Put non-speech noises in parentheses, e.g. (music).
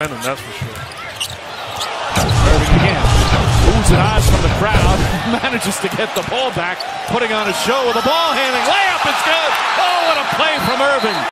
And that's for sure. Irving again. Moves and eyes from the crowd. (laughs) Manages to get the ball back. Putting on a show with a ball handling.